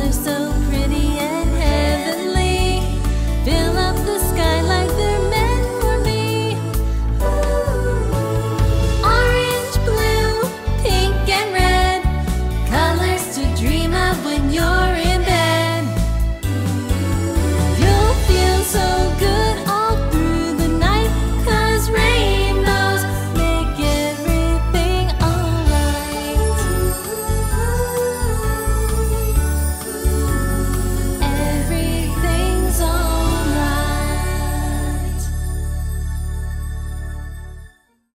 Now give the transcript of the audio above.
live so